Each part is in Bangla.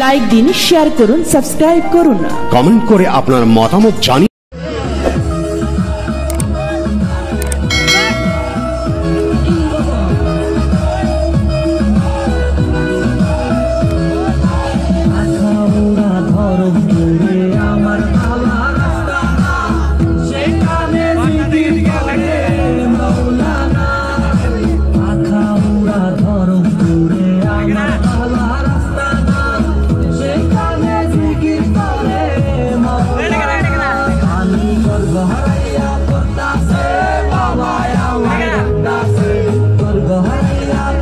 লাইক দিন শেয়ার করুন সাবস্ক্রাইব করুন। কমেন্ট করে আপনার মতামত জানিয়ে Well, hurry up.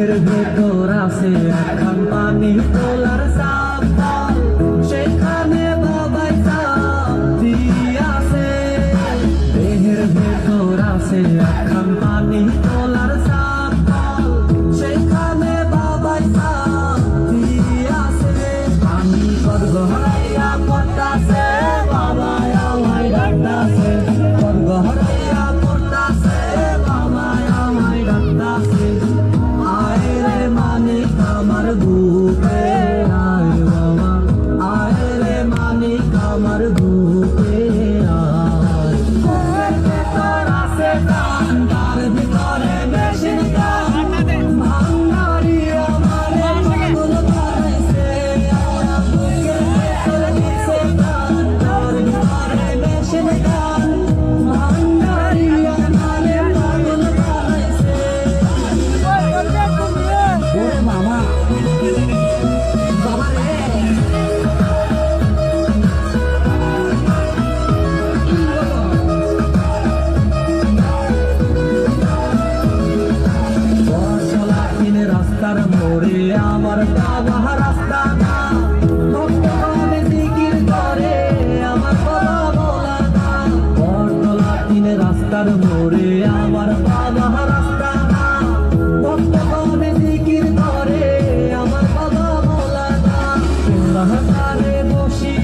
চোখের ভেতর আছে একখান পানি তোলার সাবাল সেখানে বাবাই সাবি আছে দেহের ভেতর আছে একখান পানি তোলার সেখানে বাবাই সাবি আছে আমি করব হাইয়া পটাছে। I'm not kamar gu. বলে আমার বাবা রাস্তা না রাস্তার মোড়ে আমার বাবা রাস্তা না ভক্ত করে জিকির করে, আমার বাবা বলা না বসি